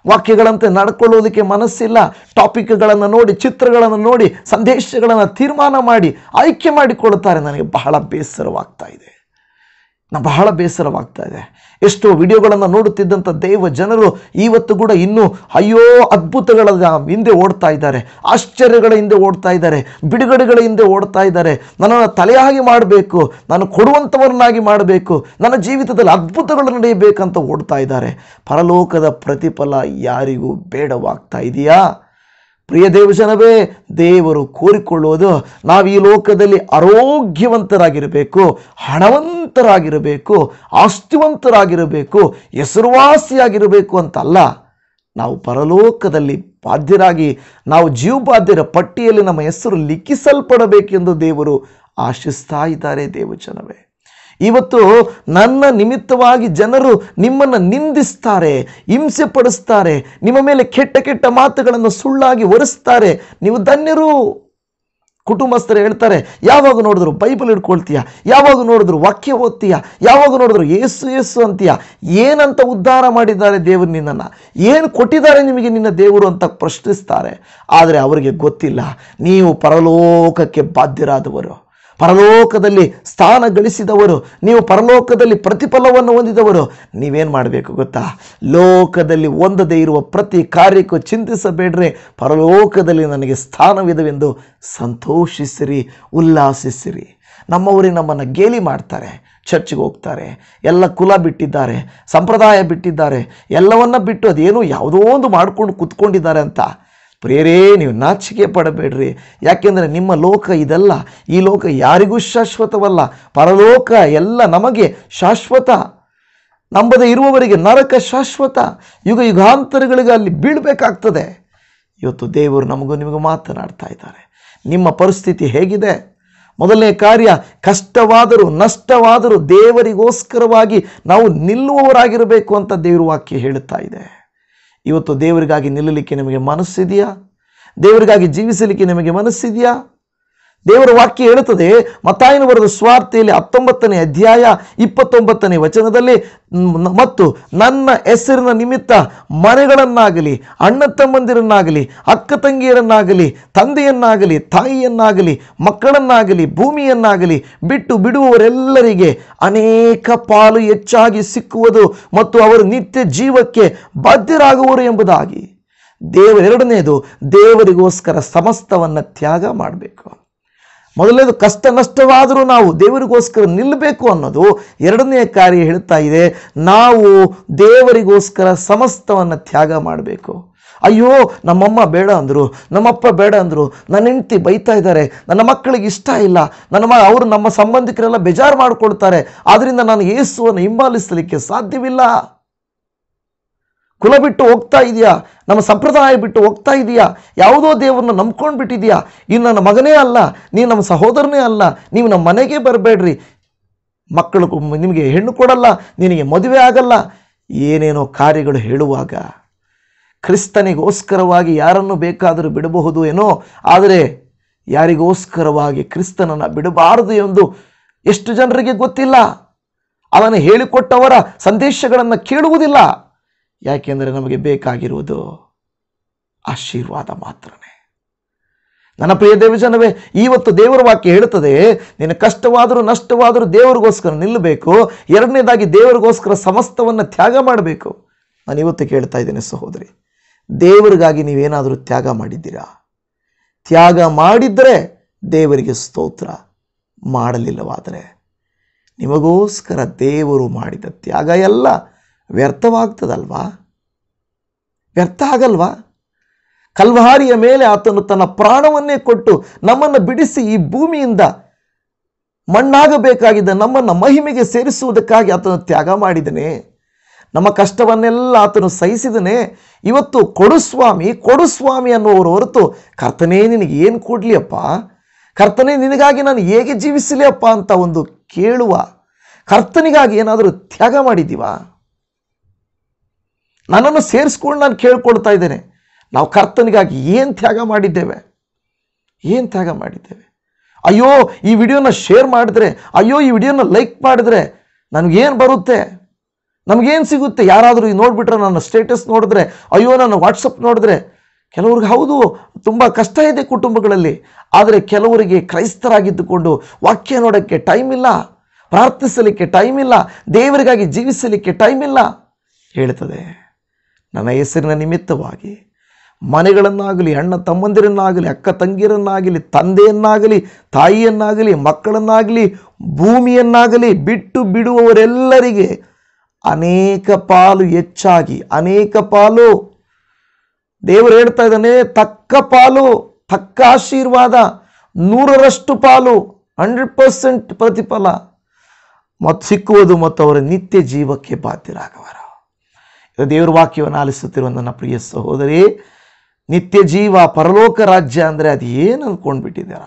ವಾಕ್ಯಗಳಂತೆ ನಡ್ಕೊಳ್ಳೋದಕ್ಕೆ ಮನಸ್ಸಿಲ್ಲ. ಟಾಪಿಕ್ಗಳನ್ನು ನೋಡಿ, ಚಿತ್ರಗಳನ್ನು ನೋಡಿ, ಸಂದೇಶಗಳನ್ನು ತೀರ್ಮಾನ ಮಾಡಿ, ಆಯ್ಕೆ ಮಾಡಿಕೊಳ್ಳುತ್ತಾರೆ. ನನಗೆ ಬಹಳ ಬೇಸರವಾಗ್ತಾ ಇದೆ. ನಾ ಬಹಳ ಬೇಸರವಾಗ್ತಾ ಇದೆ. ಎಷ್ಟೋ ವಿಡಿಯೋಗಳನ್ನು ನೋಡುತ್ತಿದ್ದಂಥ ದೇವ ಜನರು ಇವತ್ತು ಕೂಡ ಇನ್ನೂ ಅಯ್ಯೋ ಅದ್ಭುತಗಳ ಹಿಂದೆ ಓಡ್ತಾ ಇದ್ದಾರೆ. ಆಶ್ಚರ್ಯಗಳ ಹಿಂದೆ ಓಡ್ತಾ ಇದ್ದಾರೆ. ಬಿಡುಗಡೆಗಳ ಹಿಂದೆ ಓಡ್ತಾ ಇದ್ದಾರೆ. ನನ್ನನ್ನು ತಲೆಯಾಗಿ ಮಾಡಬೇಕು, ನಾನು ಕೊಡುವಂಥವರನ್ನಾಗಿ ಮಾಡಬೇಕು, ನನ್ನ ಜೀವಿತದಲ್ಲಿ ಅದ್ಭುತಗಳು ನಡೆಯಬೇಕಂತ ಓಡ್ತಾ ಇದ್ದಾರೆ. ಪರಲೋಕದ ಪ್ರತಿಫಲ ಯಾರಿಗೂ ಬೇಡವಾಗ್ತಾ ಇದೆಯಾ? ಪ್ರಿಯ ದೇವಜನವೇ, ದೇವರು ಕೋರಿಕೊಳ್ಳುವುದು ನಾವು ಈ ಲೋಕದಲ್ಲಿ ಆರೋಗ್ಯವಂತರಾಗಿರಬೇಕು, ಹಣವಂತರಾಗಿರಬೇಕು, ಆಸ್ತಿವಂತರಾಗಿರಬೇಕು, ಹೆಸರುವಾಸಿಯಾಗಿರಬೇಕು ಅಂತಲ್ಲ. ನಾವು ಪರಲೋಕದಲ್ಲಿ ಬಾಧ್ಯರಾಗಿ, ನಾವು ಜೀವಬಾಧ್ಯರ ಪಟ್ಟಿಯಲ್ಲಿ ನಮ್ಮ ಹೆಸರು ಲಿಖಿಸಲ್ಪಡಬೇಕೆಂದು ದೇವರು ಆಶಿಸ್ತಾ ಇದ್ದಾರೆ ದೇವಜನವೇ. ಇವತ್ತು ನನ್ನ ನಿಮಿತ್ತವಾಗಿ ಜನರು ನಿಮ್ಮನ್ನು ನಿಂದಿಸ್ತಾರೆ ಹಿಂಸೆ ಪಡಿಸ್ತಾರೆ ನಿಮ್ಮ ಮೇಲೆ ಕೆಟ್ಟ ಕೆಟ್ಟ ಮಾತುಗಳನ್ನು ಸುಳ್ಳಾಗಿ ಒರೆಸ್ತಾರೆ. ನೀವು ಧನ್ಯರು. ಕುಟುಂಬಸ್ಥರು ಹೇಳ್ತಾರೆ, ಯಾವಾಗ ನೋಡಿದ್ರು ಬೈಬಲ್ ಹಿಡ್ಕೊಳ್ತೀಯ? ಯಾವಾಗ ನೋಡಿದ್ರು ವಾಕ್ಯ ಓದ್ತೀಯ? ಯಾವಾಗ ನೋಡಿದ್ರು ಏಸು ಏಸು ಅಂತೀಯ? ಏನಂತ ಉದ್ಧಾರ ಮಾಡಿದ್ದಾರೆ ದೇವರು ನಿನ್ನನ್ನು? ಏನು ಕೊಟ್ಟಿದ್ದಾರೆ ನಿಮಗೆ ನಿನ್ನ ದೇವರು ಅಂತ ಪ್ರಶ್ನಿಸ್ತಾರೆ. ಆದರೆ ಅವರಿಗೆ ಗೊತ್ತಿಲ್ಲ, ನೀವು ಪರಲೋಕಕ್ಕೆ ಬಾಧ್ಯರಾದವರು. ಪರಲೋಕದಲ್ಲಿ ಸ್ಥಾನ ಗಳಿಸಿದವರು, ನೀವು ಪರಲೋಕದಲ್ಲಿ ಪ್ರತಿಫಲವನ್ನು ಹೊಂದಿದವರು, ನೀವೇನು ಮಾಡಬೇಕು ಗೊತ್ತಾ? ಲೋಕದಲ್ಲಿ ಹೊಂದದೇ ಇರುವ ಪ್ರತಿ ಕಾರ್ಯಕ್ಕೂ ಚಿಂತಿಸಬೇಡ್ರೆ. ಪರಲೋಕದಲ್ಲಿ ನನಗೆ ಸ್ಥಾನವಿದವೆಂದು ಸಂತೋಷಿಸಿರಿ, ಉಲ್ಲಾಸಿಸಿರಿ. ನಮ್ಮವರೇ ನಮ್ಮನ್ನು ಗೇಲಿ ಮಾಡ್ತಾರೆ, ಚರ್ಚ್ಗೆ ಹೋಗ್ತಾರೆ, ಎಲ್ಲ ಕುಲ ಬಿಟ್ಟಿದ್ದಾರೆ, ಸಂಪ್ರದಾಯ ಬಿಟ್ಟಿದ್ದಾರೆ, ಎಲ್ಲವನ್ನ ಬಿಟ್ಟು ಅದೇನೋ ಯಾವುದೋ ಒಂದು ಮಾಡ್ಕೊಂಡು ಕುತ್ಕೊಂಡಿದ್ದಾರೆ ಅಂತ ಪ್ರಿಯರೇ ನೀವು ನಾಚಿಕೆ ಪಡಬೇಡ್ರಿ. ಯಾಕೆಂದರೆ ನಿಮ್ಮ ಲೋಕ ಇದಲ್ಲ. ಈ ಲೋಕ ಯಾರಿಗೂ ಶಾಶ್ವತವಲ್ಲ. ಪರಲೋಕ ಎಲ್ಲ ನಮಗೆ ಶಾಶ್ವತ. ನಂಬದೇ ಇರುವವರಿಗೆ ನರಕ ಶಾಶ್ವತ. ಯುಗ ಯುಗಾಂತರಗಳಿಗೆ ಅಲ್ಲಿ ಬೀಳಬೇಕಾಗ್ತದೆ. ಇವತ್ತು ದೇವರು ನಮಗೂ ನಿಮಗೂ ಮಾತನಾಡ್ತಾ ಇದ್ದಾರೆ. ನಿಮ್ಮ ಪರಿಸ್ಥಿತಿ ಹೇಗಿದೆ? ಮೊದಲನೇ ಕಾರ್ಯ, ಕಷ್ಟವಾದರೂ ನಷ್ಟವಾದರೂ ದೇವರಿಗೋಸ್ಕರವಾಗಿ ನಾವು ನಿಲ್ಲುವವರಾಗಿರಬೇಕು ಅಂತ ದೇವರು ವಾಕ್ಯ ಹೇಳುತ್ತಾ ಇದೆ. ಇವತ್ತು ದೇವರಿಗಾಗಿ ನಿಲ್ಲಲಿಕ್ಕೆ ನಿಮಗೆ ಮನಸ್ಸಿದೆಯಾ? ದೇವರಿಗಾಗಿ ಜೀವಿಸಲಿಕ್ಕೆ ನಿಮಗೆ ಮನಸ್ಸಿದೆಯಾ? ದೇವರ ವಾಕ್ಯ ಹೇಳುತ್ತದೆ, ಮತ್ತಾಯನ ಬರೆದ ಸ್ವಾರ್ಥೆಯಲ್ಲಿ ಹತ್ತೊಂಬತ್ತನೇ ಅಧ್ಯಾಯ ಇಪ್ಪತ್ತೊಂಬತ್ತನೇ ವಚನದಲ್ಲಿ ಮತ್ತು ನನ್ನ ಹೆಸರಿನ ನಿಮಿತ್ತ ಮನೆಗಳನ್ನಾಗಲಿ, ಅಣ್ಣ ತಮ್ಮಂದಿರನ್ನಾಗಲಿ, ಅಕ್ಕ ತಂಗಿಯರನ್ನಾಗಲಿ, ತಂದೆಯನ್ನಾಗಲಿ, ತಾಯಿಯನ್ನಾಗಲಿ, ಮಕ್ಕಳನ್ನಾಗಲಿ, ಭೂಮಿಯನ್ನಾಗಲಿ ಬಿಟ್ಟು ಬಿಡುವವರೆಲ್ಲರಿಗೆ ಅನೇಕ ಪಾಲು ಹೆಚ್ಚಾಗಿ ಸಿಕ್ಕುವುದು ಮತ್ತು ಅವರು ನಿತ್ಯ ಜೀವಕ್ಕೆ ಬಾಧ್ಯರಾಗುವರು ಎಂಬುದಾಗಿ. ದೇವರೆರಡನೆಯದು ದೇವರಿಗೋಸ್ಕರ ಸಮಸ್ತವನ್ನು ತ್ಯಾಗ ಮಾಡಬೇಕು. ಮೊದಲನೇದು ಕಷ್ಟ ನಷ್ಟವಾದರೂ ನಾವು ದೇವರಿಗೋಸ್ಕರ ನಿಲ್ಲಬೇಕು ಅನ್ನೋದು ಎರಡನೇ ಕಾರ್ಯ ಹೇಳ್ತಾ ಇದೆ. ನಾವು ದೇವರಿಗೋಸ್ಕರ ಸಮಸ್ತವನ್ನು ತ್ಯಾಗ ಮಾಡಬೇಕು. ಅಯ್ಯೋ, ನಮ್ಮಮ್ಮ ಬೇಡ ಅಂದರು, ನಮ್ಮಪ್ಪ ಬೇಡ ಅಂದರು, ನನ್ನ ಹೆಂಡತಿ ಬೈತಾ ಇದ್ದಾರೆ, ನನ್ನ ಮಕ್ಕಳಿಗೆ ಇಷ್ಟ ಇಲ್ಲ, ನನ್ನ ಮ, ಅವರು ನಮ್ಮ ಸಂಬಂಧಿಕರೆಲ್ಲ ಬೇಜಾರು ಮಾಡಿಕೊಳ್ತಾರೆ ಆದ್ದರಿಂದ ನಾನು ಯೇಸುವನ್ನು ಹಿಂಬಾಲಿಸಲಿಕ್ಕೆ ಸಾಧ್ಯವಿಲ್ಲ. ಕುಲ ಬಿಟ್ಟು ಹೋಗ್ತಾ ಇದೆಯಾ? ನಮ್ಮ ಸಂಪ್ರದಾಯ ಬಿಟ್ಟು ಹೋಗ್ತಾ ಇದೆಯಾ? ಯಾವುದೋ ದೇವರನ್ನ ನಂಬ್ಕೊಂಡು ಬಿಟ್ಟಿದೆಯಾ ಇನ್ನು ನನ್ನ ಮಗನೇ ಅಲ್ಲ, ನೀನು ನಮ್ಮ ಸಹೋದರನೇ ಅಲ್ಲ, ನೀವು ನಮ್ಮ ಮನೆಗೆ ಬರಬೇಡ್ರಿ. ಮಕ್ಕಳು ನಿಮಗೆ ಹೆಣ್ಣು ಕೊಡಲ್ಲ, ನಿನಗೆ ಮದುವೆ ಆಗಲ್ಲ. ಏನೇನೋ ಕಾರ್ಯಗಳು ಹೇಳುವಾಗ ಕ್ರಿಸ್ತನಿಗೋಸ್ಕರವಾಗಿ ಯಾರನ್ನು ಬೇಕಾದರೂ ಬಿಡಬಹುದು ಏನೋ, ಆದರೆ ಯಾರಿಗೋಸ್ಕರವಾಗಿ ಕ್ರಿಸ್ತನನ್ನು ಬಿಡಬಾರದು ಎಂದು ಎಷ್ಟು ಜನರಿಗೆ ಗೊತ್ತಿಲ್ಲ. ಅವನು ಹೇಳಿಕೊಟ್ಟವರ ಸಂದೇಶಗಳನ್ನು ಕೇಳುವುದಿಲ್ಲ. ಯಾಕೆಂದರೆ ನಮಗೆ ಬೇಕಾಗಿರುವುದು ಆಶೀರ್ವಾದ ಮಾತ್ರನೇ. ನನ್ನ ಪ್ರಿಯ ದೇವಜನವೇ ಇವತ್ತು ದೇವರ ವಾಕ್ಯ ಹೇಳುತ್ತದೆ ನೀನು ಕಷ್ಟವಾದರೂ ನಷ್ಟವಾದರೂ ದೇವರಿಗೋಸ್ಕರ ನಿಲ್ಲಬೇಕು, ಎರಡನೇದಾಗಿ ದೇವರಿಗೋಸ್ಕರ ಸಮಸ್ತವನ್ನು ತ್ಯಾಗ ಮಾಡಬೇಕು. ನಾನು ಇವತ್ತು ಕೇಳ್ತಾ ಇದ್ದೇನೆ ಸಹೋದರಿ, ದೇವರಿಗಾಗಿ ನೀವೇನಾದರೂ ತ್ಯಾಗ ಮಾಡಿದ್ದೀರಾ? ತ್ಯಾಗ ಮಾಡಿದ್ದರೆ ದೇವರಿಗೆ ಸ್ತೋತ್ರ ಮಾಡಲಿಲ್ಲವಾದರೆ, ನಿಮಗೋಸ್ಕರ ದೇವರು ಮಾಡಿದ ತ್ಯಾಗ ಎಲ್ಲ ವ್ಯರ್ಥವಾಗ್ತದಲ್ವಾ? ವ್ಯರ್ಥ ಆಗಲ್ವಾ? ಕಲ್ವಹಾರಿಯ ಮೇಲೆ ಆತನು ತನ್ನ ಪ್ರಾಣವನ್ನೇ ಕೊಟ್ಟು ನಮ್ಮನ್ನು ಬಿಡಿಸಿ ಈ ಭೂಮಿಯಿಂದ ಮಣ್ಣಾಗಬೇಕಾಗಿದ್ದ ನಮ್ಮನ್ನು ಮಹಿಮೆಗೆ ಸೇರಿಸುವುದಕ್ಕಾಗಿ ಆತನು ತ್ಯಾಗ ಮಾಡಿದನೆ. ನಮ್ಮ ಕಷ್ಟವನ್ನೆಲ್ಲ ಆತನು ಸಹಿಸಿದನೆ. ಇವತ್ತು ಕೊಡು ಸ್ವಾಮಿ ಕೊಡು ಸ್ವಾಮಿ ಅನ್ನುವರು ಹೊರತು ಕರ್ತನೇ ನಿನಗೆ ಏನು ಕೊಡಲಿಯಪ್ಪ? ಕರ್ತನೇ ನಿನಗಾಗಿ ನಾನು ಹೇಗೆ ಜೀವಿಸಲಿ ಅಪ್ಪ ಅಂತ ಒಂದು ಕೇಳುವ ಕರ್ತನಿಗಾಗಿ ಏನಾದರೂ ತ್ಯಾಗ ಮಾಡಿದ್ದೀವಾ? ನನ್ನನ್ನು ಸೇರಿಸ್ಕೊಂಡು ನಾನು ಕೇಳ್ಕೊಳ್ತಾ ಇದ್ದೇನೆ. ನಾವು ಕರ್ತನಿಗಾಗಿ ಏನು ತ್ಯಾಗ ಮಾಡಿದ್ದೇವೆ? ಏನು ತ್ಯಾಗ ಮಾಡಿದ್ದೇವೆ? ಅಯ್ಯೋ, ಈ ವಿಡಿಯೋನ ಶೇರ್ ಮಾಡಿದ್ರೆ, ಅಯ್ಯೋ, ಈ ವಿಡಿಯೋನ ಲೈಕ್ ಮಾಡಿದ್ರೆ ನನಗೇನು ಬರುತ್ತೆ? ನಮಗೇನು ಸಿಗುತ್ತೆ? ಯಾರಾದರೂ ಈ ನೋಡಿಬಿಟ್ರೆ ನನ್ನ ಸ್ಟೇಟಸ್ ನೋಡಿದ್ರೆ, ಅಯ್ಯೋ, ನನ್ನ ವಾಟ್ಸಪ್ ನೋಡಿದ್ರೆ, ಕೆಲವ್ರಿಗೆ ಹೌದು, ತುಂಬ ಕಷ್ಟ ಇದೆ ಕುಟುಂಬಗಳಲ್ಲಿ. ಆದರೆ ಕೆಲವರಿಗೆ ಕ್ರೈಸ್ತರಾಗಿದ್ದುಕೊಂಡು ವಾಕ್ಯ ನೋಡೋಕ್ಕೆ ಟೈಮ್ ಇಲ್ಲ, ಪ್ರಾರ್ಥಿಸಲಿಕ್ಕೆ ಟೈಮ್ ಇಲ್ಲ, ದೇವರಿಗಾಗಿ ಜೀವಿಸಲಿಕ್ಕೆ ಟೈಮ್ ಇಲ್ಲ, ಹೇಳ್ತದೆ. ನನ್ನ ಹೆಸರಿನ ನಿಮಿತ್ತವಾಗಿ ಮನೆಗಳನ್ನಾಗಲಿ, ಅಣ್ಣ ತಮ್ಮಂದಿರನ್ನಾಗಲಿ, ಅಕ್ಕ ತಂಗಿಯರನ್ನಾಗಲಿ, ತಂದೆಯನ್ನಾಗಲಿ, ತಾಯಿಯನ್ನಾಗಲಿ, ಮಕ್ಕಳನ್ನಾಗಲಿ, ಭೂಮಿಯನ್ನಾಗಲಿ ಬಿಟ್ಟು ಬಿಡುವವರೆಲ್ಲರಿಗೆ ಅನೇಕ ಪಾಲು ಹೆಚ್ಚಾಗಿ, ಅನೇಕ ಪಾಲು. ದೇವರು ಹೇಳ್ತಾ ಇದ್ದಾನೆ, ತಕ್ಕ ಪಾಲು, ತಕ್ಕ ಆಶೀರ್ವಾದ, ನೂರರಷ್ಟು ಪಾಲು, ಹಂಡ್ರೆಡ್ ಪರ್ಸೆಂಟ್ ಪ್ರತಿಫಲ. ಮತ್ತು ಸಿಕ್ಕುವುದು ಮತ್ತು ಅವರ ನಿತ್ಯ ಜೀವಕ್ಕೆ ಬಾಧ್ಯರಾಗವರು. ದೇವರ ವಾಕ್ಯವನ್ನು ಆಲಿಸುತ್ತಿರುವ ನನ್ನ ಪ್ರಿಯ ಸಹೋದರಿ, ನಿತ್ಯ ಜೀವ ಪರಲೋಕ ರಾಜ್ಯ ಅಂದರೆ ಅದು ಏನು ಅಂದ್ಕೊಂಡ್ಬಿಟ್ಟಿದ್ದೀರ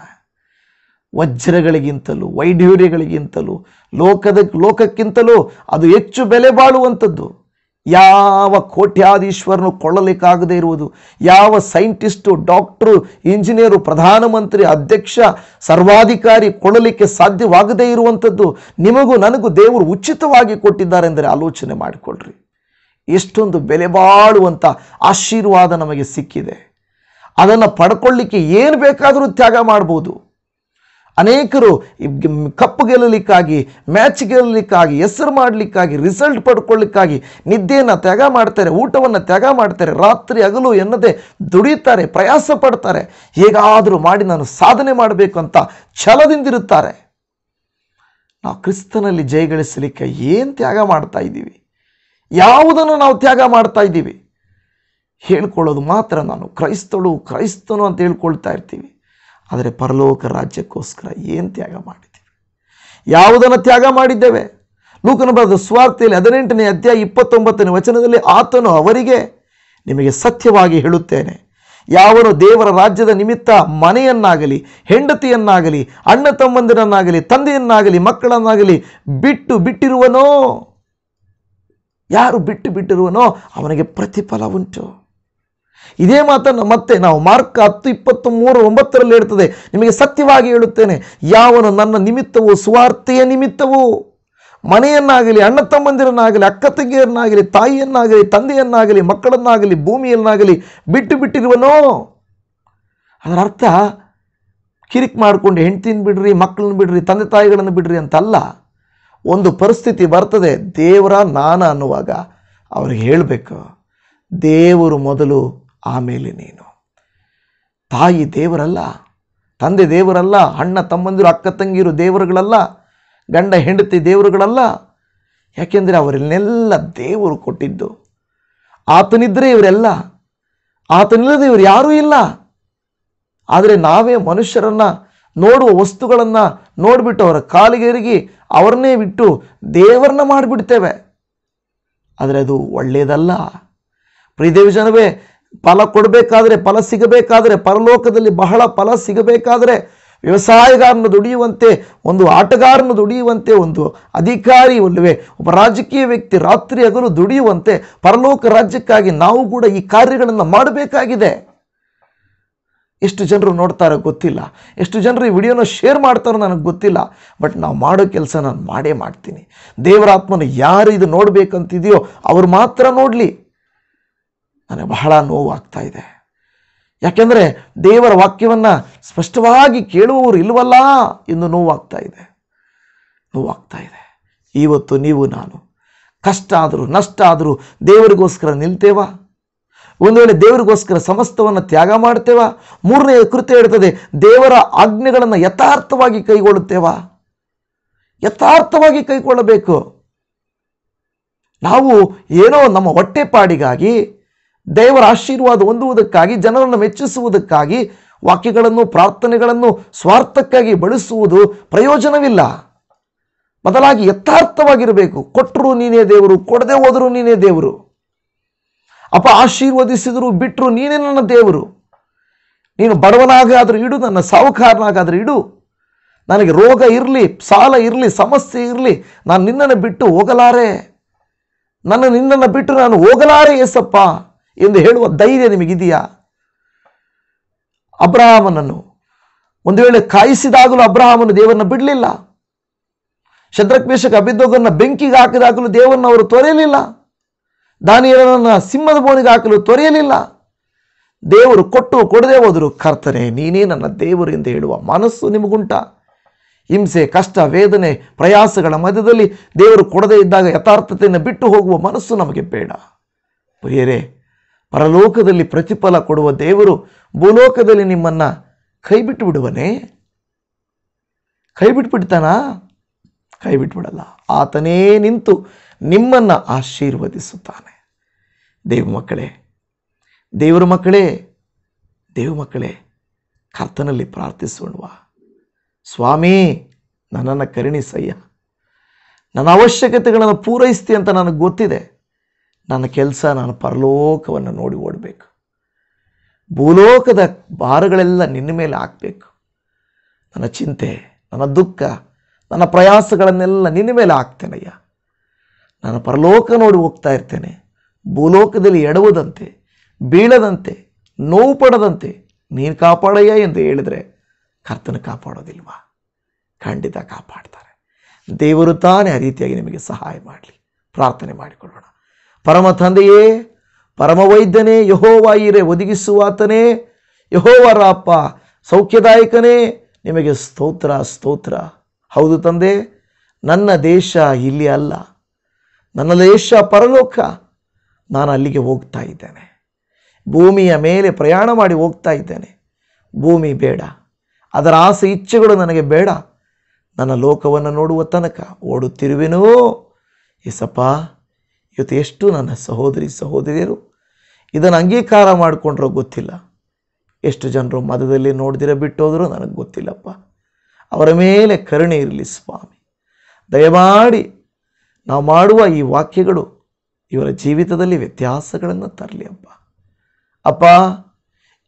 ವಜ್ರಗಳಿಗಿಂತಲೂ, ವೈಢೂರ್ಯಗಳಿಗಿಂತಲೂ, ಲೋಕದ, ಲೋಕಕ್ಕಿಂತಲೂ ಅದು ಹೆಚ್ಚು ಬೆಲೆ ಬಾಳುವಂಥದ್ದು. ಯಾವ ಕೋಟ್ಯಾಧೀಶ್ವರನು ಕೊಳ್ಳಲಿಕ್ಕಾಗದೇ ಇರುವುದು, ಯಾವ ಸೈಂಟಿಸ್ಟು, ಡಾಕ್ಟ್ರು, ಇಂಜಿನಿಯರು, ಪ್ರಧಾನಮಂತ್ರಿ, ಅಧ್ಯಕ್ಷ, ಸರ್ವಾಧಿಕಾರಿ ಕೊಳ್ಳಲಿಕ್ಕೆ ಸಾಧ್ಯವಾಗದೇ ಇರುವಂಥದ್ದು, ನಿಮಗೂ ನನಗೂ ದೇವರು ಉಚಿತವಾಗಿ ಕೊಟ್ಟಿದ್ದಾರೆ ಎಂದರೆ ಆಲೋಚನೆ ಮಾಡಿಕೊಳ್ಳ್ರಿ ಎಷ್ಟೊಂದು ಬೆಲೆ ಬಾಳುವಂಥ ಆಶೀರ್ವಾದ ನಮಗೆ ಸಿಕ್ಕಿದೆ. ಅದನ್ನು ಪಡ್ಕೊಳ್ಳಿಕ್ಕೆ ಏನು ಬೇಕಾದರೂ ತ್ಯಾಗ ಮಾಡ್ಬೋದು. ಅನೇಕರು ಕಪ್ಪು ಗೆಲ್ಲಲಿಕ್ಕಾಗಿ, ಮ್ಯಾಚ್ ಗೆಲ್ಲಲಿಕ್ಕಾಗಿ, ಹೆಸರು ಮಾಡಲಿಕ್ಕಾಗಿ, ರಿಸಲ್ಟ್ ಪಡ್ಕೊಳ್ಳಿಕ್ಕಾಗಿ ನಿದ್ದೆಯನ್ನು ತ್ಯಾಗ ಮಾಡ್ತಾರೆ, ಊಟವನ್ನು ತ್ಯಾಗ ಮಾಡ್ತಾರೆ, ರಾತ್ರಿ ಹಗಲು ಎನ್ನದೇ ದುಡಿತಾರೆ, ಪ್ರಯಾಸ ಪಡ್ತಾರೆ. ಹೇಗಾದರೂ ಮಾಡಿ ನಾನು ಸಾಧನೆ ಮಾಡಬೇಕು ಅಂತ ಛಲದಿಂದಿರುತ್ತಾರೆ. ನಾವು ಕ್ರಿಸ್ತನಲ್ಲಿ ಜಯಗಳಿಸಲಿಕ್ಕೆ ಏನು ತ್ಯಾಗ ಮಾಡ್ತಾ ಇದ್ದೀವಿ? ಯಾವುದನ್ನು ನಾವು ತ್ಯಾಗ ಮಾಡ್ತಾ ಇದ್ದೀವಿ? ಹೇಳ್ಕೊಳ್ಳೋದು ಮಾತ್ರ ನಾನು. ಕ್ರೈಸ್ತಳು ಕ್ರೈಸ್ತನು ಅಂತ ಹೇಳ್ಕೊಳ್ತಾ ಇರ್ತೀವಿ. ಆದರೆ ಪರಲೋಕ ರಾಜ್ಯಕ್ಕೋಸ್ಕರ ಏನು ತ್ಯಾಗ ಮಾಡಿದ್ದೀವಿ? ಯಾವುದನ್ನು ತ್ಯಾಗ ಮಾಡಿದ್ದೇವೆ? ಲೂಕನ ಬರೆದ ಸ್ವಾರ್ಥೆಯಲ್ಲಿ ಹದಿನೆಂಟನೇ ಅಧ್ಯಾಯ ಇಪ್ಪತ್ತೊಂಬತ್ತನೇ ವಚನದಲ್ಲಿ ಆತನು ಅವರಿಗೆ ನಿಮಗೆ ಸತ್ಯವಾಗಿ ಹೇಳುತ್ತೇನೆ. ಯಾವನು ದೇವರ ರಾಜ್ಯದ ನಿಮಿತ್ತ ಮನೆಯನ್ನಾಗಲಿ, ಹೆಂಡತಿಯನ್ನಾಗಲಿ, ಅಣ್ಣ ತಮ್ಮಂದಿರನ್ನಾಗಲಿ, ತಂದೆಯನ್ನಾಗಲಿ, ಮಕ್ಕಳನ್ನಾಗಲಿ ಬಿಟ್ಟು ಬಿಟ್ಟಿರುವನೋ? ಯಾರು ಬಿಟ್ಟು ಬಿಟ್ಟಿರುವನೋ ಅವನಿಗೆ ಪ್ರತಿಫಲ ಉಂಟು. ಇದೇ ಮಾತನ್ನು ಮತ್ತೆ ನಾವು ಮಾರ್ಕ್ ಹತ್ತು, ಇಪ್ಪತ್ತು ಮೂರು, ಒಂಬತ್ತರಲ್ಲಿ ಇರ್ತದೆ ನಿಮಗೆ ಸತ್ಯವಾಗಿ ಹೇಳುತ್ತೇನೆ, ಯಾವನು ನನ್ನ ನಿಮಿತ್ತವು, ಸುವಾರ್ತೆಯ ನಿಮಿತ್ತವು, ಮನೆಯನ್ನಾಗಲಿ, ಅಣ್ಣ ತಮ್ಮಂದಿರನ್ನಾಗಲಿ, ಅಕ್ಕ ತಂಗಿಯರನ್ನಾಗಲಿ, ತಾಯಿಯನ್ನಾಗಲಿ, ತಂದೆಯನ್ನಾಗಲಿ, ಮಕ್ಕಳನ್ನಾಗಲಿ, ಭೂಮಿಯನ್ನಾಗಲಿ ಬಿಟ್ಟು ಬಿಟ್ಟಿರುವನೋ? ಅದರ ಅರ್ಥ ಕಿರಿಕ್ ಮಾಡಿಕೊಂಡು ಹೆಂಡ್ತಿನ ಬಿಡ್ರಿ, ಮಕ್ಕಳನ್ನ ಬಿಡ್ರಿ, ತಂದೆ ತಾಯಿಗಳನ್ನು ಬಿಡ್ರಿ ಅಂತಲ್ಲ. ಒಂದು ಪರಿಸ್ಥಿತಿ ಬರ್ತದೆ, ದೇವರ ನಾನ ಅನ್ನುವಾಗ ಅವ್ರಿಗೆ ಹೇಳಬೇಕು, ದೇವರು ಮೊದಲು ಆಮೇಲೆ ನೀನು. ತಾಯಿ ದೇವರಲ್ಲ, ತಂದೆ ದೇವರಲ್ಲ, ಅಣ್ಣ ತಮ್ಮಂದಿರು, ಅಕ್ಕ ತಂಗಿರು ದೇವರುಗಳಲ್ಲ, ಗಂಡ ಹೆಂಡತಿ ದೇವರುಗಳಲ್ಲ. ಯಾಕೆಂದರೆ ಅವರನ್ನೆಲ್ಲ ದೇವರು ಕೊಟ್ಟಿದ್ದು. ಆತನಿದ್ದರೆ ಇವರೆಲ್ಲ, ಆತನಿಲ್ಲದೆ ಇವರು ಯಾರೂ ಇಲ್ಲ. ಆದರೆ ನಾವೇ ಮನುಷ್ಯರನ್ನು, ನೋಡುವ ವಸ್ತುಗಳನ್ನು ನೋಡಿಬಿಟ್ಟು ಅವರ ಕಾಲಿಗೆ ಇರಿಗಿ ಅವ್ರನ್ನೇ ಬಿಟ್ಟು ದೇವರನ್ನ ಮಾಡಿಬಿಡ್ತೇವೆ. ಆದರೆ ಅದು ಒಳ್ಳೆಯದಲ್ಲ ಪ್ರೀದೇವಿ ಫಲ ಕೊಡಬೇಕಾದ್ರೆ ಫಲ ಸಿಗಬೇಕಾದರೆ ಪರಲೋಕದಲ್ಲಿ ಬಹಳ ಫಲ ಸಿಗಬೇಕಾದರೆ ವ್ಯವಸಾಯಗಾರನು ದುಡಿಯುವಂತೆ, ಒಂದು ಆಟಗಾರನು ದುಡಿಯುವಂತೆ, ಒಂದು ಅಧಿಕಾರಿ ಒಲ್ಲವೇ, ಒಬ್ಬ ರಾಜಕೀಯ ವ್ಯಕ್ತಿ ರಾತ್ರಿ ಹಗಲು ದುಡಿಯುವಂತೆ ಪರಲೋಕ ರಾಜ್ಯಕ್ಕಾಗಿ ನಾವು ಕೂಡ ಈ ಕಾರ್ಯಗಳನ್ನು ಮಾಡಬೇಕಾಗಿದೆ. ಎಷ್ಟು ಜನರು ನೋಡ್ತಾರೋ ಗೊತ್ತಿಲ್ಲ. ಎಷ್ಟು ಜನರು ಈ ವಿಡಿಯೋನ ಶೇರ್ ಮಾಡ್ತಾರೋ ನನಗೆ ಗೊತ್ತಿಲ್ಲ. ಬಟ್ ನಾವು ಮಾಡೋ ಕೆಲಸ ನಾನು ಮಾಡೇ ಮಾಡ್ತೀನಿ. ದೇವರಾತ್ಮನ ಯಾರು ಇದು ನೋಡಬೇಕಂತಿದೆಯೋ ಅವ್ರು ಮಾತ್ರ ನೋಡಲಿ. ನನಗೆ ಬಹಳ ನೋವಾಗ್ತಾ ಇದೆ. ಯಾಕೆಂದರೆ ದೇವರ ವಾಕ್ಯವನ್ನು ಸ್ಪಷ್ಟವಾಗಿ ಕೇಳುವವರು ಇಲ್ವಲ್ಲ ಎಂದು ನೋವಾಗ್ತಾ ಇದೆ. ನೋವಾಗ್ತಾ ಇದೆ. ಇವತ್ತು ನೀವು ನಾನು. ಕಷ್ಟ ಆದರೂ ನಷ್ಟ ಆದರೂ ದೇವರಿಗೋಸ್ಕರ ನಿಲ್ತೇವಾ? ಒಂದು ವೇಳೆ ದೇವರಿಗೋಸ್ಕರ ಸಮಸ್ತವನ್ನು ತ್ಯಾಗ ಮಾಡ್ತೇವಾ ಮೂರನೇ ಕೃತ್ಯ ಹೇಳ್ತದೆ, ದೇವರ ಆಜ್ಞೆಗಳನ್ನು ಯಥಾರ್ಥವಾಗಿ ಕೈಗೊಳ್ಳುತ್ತೇವಾ? ಯಥಾರ್ಥವಾಗಿ ಕೈಗೊಳ್ಳಬೇಕು. ನಾವು ಏನೋ ನಮ್ಮ ಹೊಟ್ಟೆಪಾಡಿಗಾಗಿ, ದೇವರ ಆಶೀರ್ವಾದ ಹೊಂದುವುದಕ್ಕಾಗಿ, ಜನರನ್ನು ಮೆಚ್ಚಿಸುವುದಕ್ಕಾಗಿ, ವಾಕ್ಯಗಳನ್ನು, ಪ್ರಾರ್ಥನೆಗಳನ್ನು ಸ್ವಾರ್ಥಕ್ಕಾಗಿ ಬಳಸುವುದು ಪ್ರಯೋಜನವಿಲ್ಲ. ಬದಲಾಗಿ ಯಥಾರ್ಥವಾಗಿರಬೇಕು. ಕೊಟ್ಟರು ನೀನೇ ದೇವರು, ಕೊಡದೆ ಹೋದರೂ ನೀನೇ ದೇವರು. ಅಪ್ಪ ಆಶೀರ್ವದಿಸಿದರು ಬಿಟ್ಟರು ನೀನೇ ನನ್ನ ದೇವರು. ನೀನು ಬಡವನಾಗಾದರೂ ಇಡು, ನನ್ನ ಸಾಹುಕಾರನಾಗಾದರೂ ಇಡು. ನನಗೆ ರೋಗ ಇರಲಿ, ಸಾಲ ಇರಲಿ, ಸಮಸ್ಯೆ ಇರಲಿ, ನಾನು ನಿನ್ನನ್ನು ಬಿಟ್ಟು ಹೋಗಲಾರೆ. ನನ್ನ ನಿನ್ನನ್ನು ಬಿಟ್ಟು ನಾನು ಹೋಗಲಾರೆ ಏಸಪ್ಪ ಎಂದು ಹೇಳುವ ಧೈರ್ಯ ನಿಮಗಿದೆಯಾ? ಅಬ್ರಹಾಮನನ್ನು ಒಂದು ವೇಳೆ ಕಾಯಿಸಿದಾಗಲೂ ಅಬ್ರಹಾಮನು ದೇವರನ್ನು ಬಿಡಲಿಲ್ಲ. ಶದ್ರಕ್ ಮೇಷಕ ಅಭಿದ್ದೋಗನ್ನ ಬೆಂಕಿಗೆ ಹಾಕಿದಾಗಲೂ ದೇವರನ್ನು ಅವರು ತೊರೆಯಲಿಲ್ಲ. ದಾನಿಯರನ್ನ ಸಿಂಹದ ಬೋನಿಗೆ ಹಾಕಲು ತೊರೆಯಲಿಲ್ಲ. ದೇವರು ಕೊಟ್ಟು ಕೊಡದೆ ಹೋದರು, ಕರ್ತನೆ, ನೀನೇ ನನ್ನ ದೇವರು ಎಂದು ಹೇಳುವ ಮನಸ್ಸು ನಿಮಗುಂಟ. ಹಿಂಸೆ, ಕಷ್ಟ, ವೇದನೆ, ಪ್ರಯಾಸಗಳ ಮಧ್ಯದಲ್ಲಿ ದೇವರು ಕೊಡದೇ ಇದ್ದಾಗ ಯಥಾರ್ಥತೆಯನ್ನು ಬಿಟ್ಟು ಹೋಗುವ ಮನಸ್ಸು ನಮಗೆ ಬೇಡ. ಪ್ರಿಯರೇ, ಪರಲೋಕದಲ್ಲಿ ಪ್ರತಿಫಲ ಕೊಡುವ ದೇವರು ಭೂಲೋಕದಲ್ಲಿ ನಿಮ್ಮನ್ನು ಕೈ ಬಿಟ್ಟು ಬಿಡುವನೇ? ಕೈ ಬಿಟ್ಬಿಡ್ತಾನಾ ಕೈ ಬಿಟ್ಬಿಡಲ್ಲ ಆತನೇ ನಿಂತು ನಿಮ್ಮನ್ನ ಆಶೀರ್ವದಿಸುತ್ತಾನೆ. ದೇವ ಮಕ್ಕಳೇ, ದೇವರ ಮಕ್ಕಳೇ, ದೇವ ಮಕ್ಕಳೇ, ಕರ್ತನಲ್ಲಿ ಪ್ರಾರ್ಥಿಸೋಣವಾ. ಸ್ವಾಮಿ, ನನ್ನನ್ನು ಕರುಣಿಸಯ್ಯ. ನನ್ನ ಅವಶ್ಯಕತೆಗಳನ್ನು ಪೂರೈಸ್ತಿ ಅಂತ ನನಗೆ ಗೊತ್ತಿದೆ. ನನ್ನ ಕೆಲಸ, ನಾನು ಪರಲೋಕವನ್ನು ನೋಡಿ ಓಡಬೇಕು. ಭೂಲೋಕದ ಭಾರಗಳೆಲ್ಲ ನಿನ್ನ ಮೇಲೆ ಹಾಕಬೇಕು. ನನ್ನ ಚಿಂತೆ, ನನ್ನ ದುಃಖ, ನನ್ನ ಪ್ರಯಾಸಗಳನ್ನೆಲ್ಲ ನಿನ್ನ ಮೇಲೆ ಹಾಕ್ತೇನಯ್ಯ. ನಾನು ಪರಲೋಕ ನೋಡಿ ಹೋಗ್ತಾ ಇರ್ತೇನೆ. ಭೂಲೋಕದಲ್ಲಿ ಎಡವದಂತೆ, ಬೀಳದಂತೆ, ನೋವು ಪಡದಂತೆ ನೀನು ಕಾಪಾಡಯ್ಯ ಎಂದು ಹೇಳಿದರೆ ಕರ್ತನ ಕಾಪಾಡೋದಿಲ್ವಾ? ಖಂಡಿತ ಕಾಪಾಡ್ತಾರೆ. ದೇವರು ತಾನೇ ಆ ರೀತಿಯಾಗಿ ನಿಮಗೆ ಸಹಾಯ ಮಾಡಲಿ. ಪ್ರಾರ್ಥನೆ ಮಾಡಿಕೊಳ್ಳೋಣ. ಪರಮ ತಂದೆಯೇ, ಪರಮ ವೈದ್ಯನೇ ಯಹೋವಾಯಿರೆ ಒದಗಿಸುವಾತನೇ ಯಹೋವರ ಅಪ್ಪ ಸೌಖ್ಯದಾಯಕನೇ, ನಿಮಗೆ ಸ್ತೋತ್ರ ಸ್ತೋತ್ರ. ಹೌದು ತಂದೆ, ನನ್ನ ದೇಶ ಇಲ್ಲಿ ಅಲ್ಲ. ನನ್ನ ದೇಶ ಪರಲೋಕ, ನಾನು ಅಲ್ಲಿಗೆ ಹೋಗ್ತಾ ಇದ್ದೇನೆ. ಭೂಮಿಯ ಮೇಲೆ ಪ್ರಯಾಣ ಮಾಡಿ ಹೋಗ್ತಾ ಇದ್ದೇನೆ. ಭೂಮಿ ಬೇಡ. ಅದರ ಆಸೆ ಇಚ್ಛೆಗಳು ನನಗೆ ಬೇಡ. ನನ್ನ ಲೋಕವನ್ನು ನೋಡುವ ತನಕ ಓಡುತ್ತಿರುವೆನೋ? ಎಸಪ್ಪ ಇವತ್ತು ಎಷ್ಟು ನನ್ನ ಸಹೋದರಿ, ಸಹೋದರಿಯರು? ಇದನ್ನು ಅಂಗೀಕಾರ ಮಾಡಿಕೊಂಡ್ರೋ ಗೊತ್ತಿಲ್ಲ. ಎಷ್ಟು ಜನರು ಮದದಲ್ಲಿ ನೋಡ್ದಿರ ಬಿಟ್ಟೋದರೂ ನನಗೆ ಗೊತ್ತಿಲ್ಲಪ್ಪ. ಅವರ ಮೇಲೆ ಕರುಣೆ ಇರಲಿ ಸ್ವಾಮಿ. ದಯಮಾಡಿ ನಾವು ಮಾಡುವ ಈ ವಾಕ್ಯಗಳು ಇವರ ಜೀವಿತದಲ್ಲಿ ವ್ಯತ್ಯಾಸಗಳನ್ನು ತರಲಿ, ಅಪ್ಪ. ಅಪ್ಪ,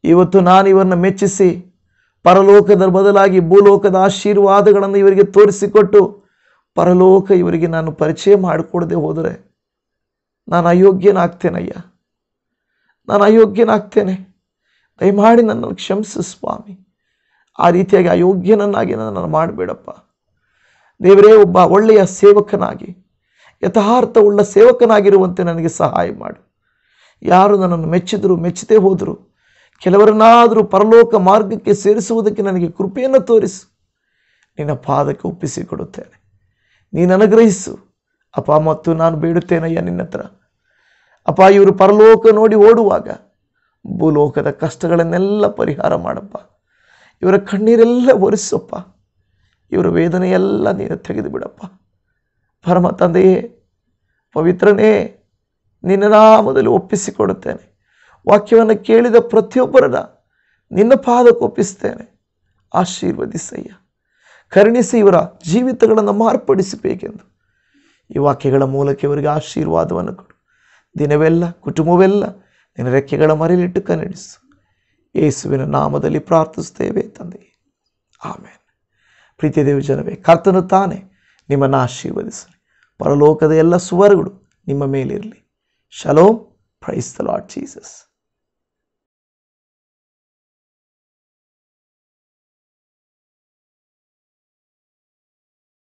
ಇವತ್ತು ನಾನು ಇವರನ್ನು ಮೆಚ್ಚಿಸಿ ಪರಲೋಕದ ಬದಲಾಗಿ ಭೂಲೋಕದ ಆಶೀರ್ವಾದಗಳನ್ನು ಇವರಿಗೆ ತೋರಿಸಿಕೊಟ್ಟು ಪರಲೋಕ ಇವರಿಗೆ ನಾನು ಪರಿಚಯ ಮಾಡಿಕೊಡದೆ ಹೋದರೆ ನಾನು ಅಯೋಗ್ಯನಾಗ್ತೇನಯ್ಯ? ನಾನು ಅಯೋಗ್ಯನಾಗ್ತೇನೆ. ದಯಮಾಡಿ ನನ್ನನ್ನು ಕ್ಷಮಿಸು, ಸ್ವಾಮಿ. ಆ ರೀತಿಯಾಗಿ ಅಯೋಗ್ಯನನ್ನಾಗಿ ನನ್ನನ್ನು ಮಾಡಬೇಡಪ್ಪ. ದೇವರೇ, ಒಬ್ಬ ಒಳ್ಳೆಯ ಸೇವಕನಾಗಿ ಯಥಾರ್ಥವುಳ್ಳ ಸೇವಕನಾಗಿರುವಂತೆ ನನಗೆ ಸಹಾಯ ಮಾಡು. ಯಾರು ನನ್ನನ್ನು ಮೆಚ್ಚಿದ್ರು ಮೆಚ್ಚದೇ ಹೋದರು. ಕೆಲವರನ್ನಾದರೂ ಪರಲೋಕ ಮಾರ್ಗಕ್ಕೆ ಸೇರಿಸುವುದಕ್ಕೆ ನನಗೆ ಕೃಪೆಯನ್ನು ತೋರಿಸು. ನಿನ್ನ ಪಾದಕ್ಕೆ ಒಪ್ಪಿಸಿಕೊಡುತ್ತೇನೆ. ನೀನು ಅನುಗ್ರಹಿಸು. ಅಪ್ಪ, ಮತ್ತು ನಾನು ಬೇಡುತ್ತೇನಯ್ಯ ನಿನ್ನ ಹತ್ರ. ಅಪ್ಪ, ಇವರು ಪರಲೋಕ ನೋಡಿ ಓಡುವಾಗ ಭೂಲೋಕದ ಕಷ್ಟಗಳನ್ನೆಲ್ಲ ಪರಿಹಾರ ಮಾಡಪ್ಪ. ಇವರ ಕಣ್ಣೀರೆಲ್ಲ ಒರೆಸಪ್ಪ ಇವರ ವೇದನೆಯೆಲ್ಲ ನೀನು ತೆಗೆದು ಬಿಡಪ್ಪ ಪರಮ ತಂದೆಯೇ ಪವಿತ್ರನೇ, ನಿನ್ನ ನಾಮದಲ್ಲಿ ಒಪ್ಪಿಸಿಕೊಡುತ್ತೇನೆ. ವಾಕ್ಯವನ್ನು ಕೇಳಿದ ಪ್ರತಿಯೊಬ್ಬರನ್ನ ನಿನ್ನ ಪಾದಕ್ಕೆ ಒಪ್ಪಿಸ್ತೇನೆ. ಆಶೀರ್ವದಿಸಯ್ಯ. ಕರುಣಿಸಿ ಇವರ ಜೀವಿತಗಳನ್ನು ಮಾರ್ಪಡಿಸಬೇಕೆಂದು. ಈ ವಾಕ್ಯಗಳ ಮೂಲಕ ಇವರಿಗೆ ಆಶೀರ್ವಾದವನ್ನು ಕೊಡು. ದಿನವೆಲ್ಲ, ಕುಟುಂಬವೆಲ್ಲ ನಿನ್ನ ರೆಕ್ಕೆಗಳ ಮರೆಯಲಿಟ್ಟು ಕನ್ನಡಿಸು. ಯೇಸುವಿನ ನಾಮದಲ್ಲಿ ಪ್ರಾರ್ಥಿಸ್ತೇವೆ ತಂದೆಯೇ ಆಮೇಲೆ ಪ್ರೀತಿಯ ದೇವಿ ಜನವೇ, ಕರ್ತನು ತಾನೇ ನಿಮ್ಮನ್ನು ಆಶೀರ್ವದಿಸಲಿ. ಪರಲೋಕದ ಎಲ್ಲ ಸುವರ್ಗಳು ನಿಮ್ಮ ಮೇಲಿರಲಿ. Shalom praise the Lord Jesus